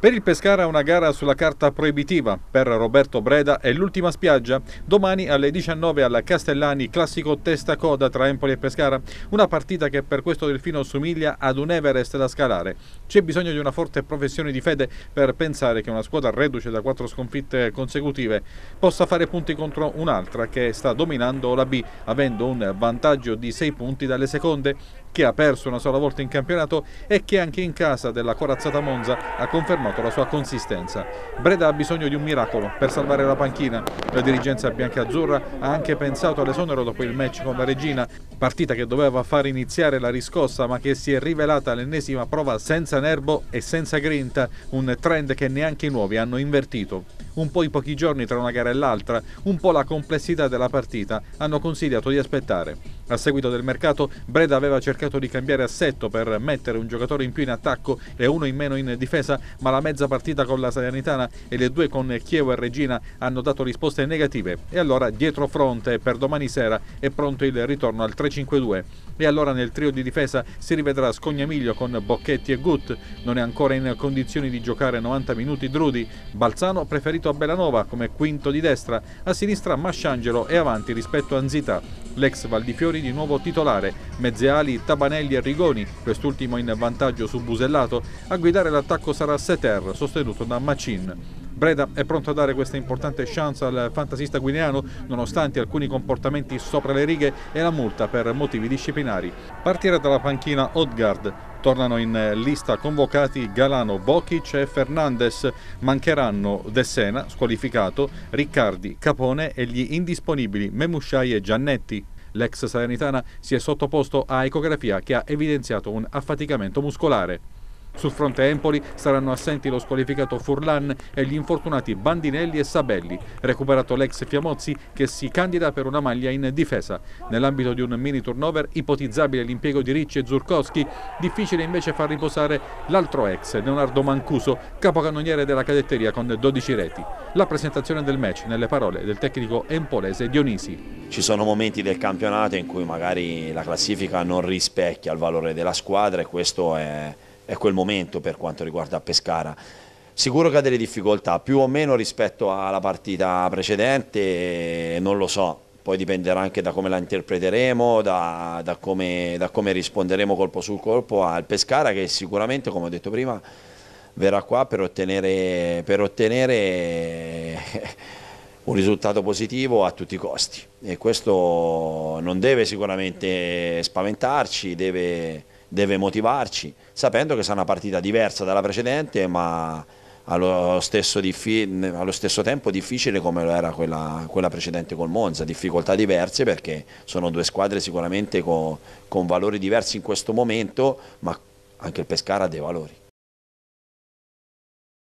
Per il Pescara una gara sulla carta proibitiva, per Roberto Breda è l'ultima spiaggia, domani alle 19 alla Castellani, classico testa coda tra Empoli e Pescara, una partita che per questo Delfino somiglia ad un Everest da scalare. C'è bisogno di una forte professione di fede per pensare che una squadra reduce da quattro sconfitte consecutive possa fare punti contro un'altra che sta dominando la B, avendo un vantaggio di 6 punti dalle seconde, che ha perso una sola volta in campionato e che anche in casa della corazzata Monza ha confermato la sua consistenza. Breda ha bisogno di un miracolo per salvare la panchina. La dirigenza bianca-azzurra ha anche pensato all'esonero dopo il match con la Regina, partita che doveva far iniziare la riscossa ma che si è rivelata l'ennesima prova senza nervo e senza grinta, un trend che neanche i nuovi hanno invertito un po' i pochi giorni tra una gara e l'altra, un po' la complessità della partita, hanno consigliato di aspettare. A seguito del mercato, Breda aveva cercato di cambiare assetto per mettere un giocatore in più in attacco e uno in meno in difesa, ma la mezza partita con la Salernitana e le due con Chievo e Regina hanno dato risposte negative. E allora dietro fronte per domani sera è pronto il ritorno al 3-5-2. E allora nel trio di difesa si rivedrà Scognamiglio con Bocchetti e Gut, non è ancora in condizioni di giocare 90 minuti Drudi, Balzano preferito a Belanova come quinto di destra, a sinistra Masciangelo e avanti rispetto a Anzita. L'ex Valdifiori di nuovo titolare, mezzeali Tabanelli e Rigoni, quest'ultimo in vantaggio su Busellato, a guidare l'attacco sarà Seter, sostenuto da Macin. Breda è pronto a dare questa importante chance al fantasista guineano nonostante alcuni comportamenti sopra le righe e la multa per motivi disciplinari. Partirà dalla panchina Odgard, tornano in lista convocati Galano, Bokic e Fernandez, mancheranno De Sena, squalificato, Riccardi, Capone e gli indisponibili Memusciai e Giannetti. L'ex Salernitana si è sottoposto a ecografia che ha evidenziato un affaticamento muscolare. Sul fronte Empoli saranno assenti lo squalificato Furlan e gli infortunati Bandinelli e Sabelli, recuperato l'ex Fiamozzi che si candida per una maglia in difesa. Nell'ambito di un mini turnover ipotizzabile l'impiego di Ricci e Zurkowski, difficile invece far riposare l'altro ex, Leonardo Mancuso, capocannoniere della cadetteria con 12 reti. La presentazione del match nelle parole del tecnico empolese Dionisi. Ci sono momenti del campionato in cui magari la classifica non rispecchia il valore della squadra e questo è è quel momento per quanto riguarda Pescara. Sicuro che ha delle difficoltà, più o meno rispetto alla partita precedente, non lo so, poi dipenderà anche da come la interpreteremo, da, da, come, da, come, risponderemo colpo su colpo al Pescara che sicuramente, come ho detto prima, verrà qua per ottenere, per ottenere un risultato positivo a tutti i costi e questo non deve sicuramente spaventarci, deve deve motivarci, sapendo che sarà una partita diversa dalla precedente, ma allo stesso, allo stesso tempo difficile come lo era quella, quella, precedente col Monza, difficoltà diverse perché sono due squadre sicuramente con, con valori diversi in questo momento, ma anche il Pescara ha dei valori.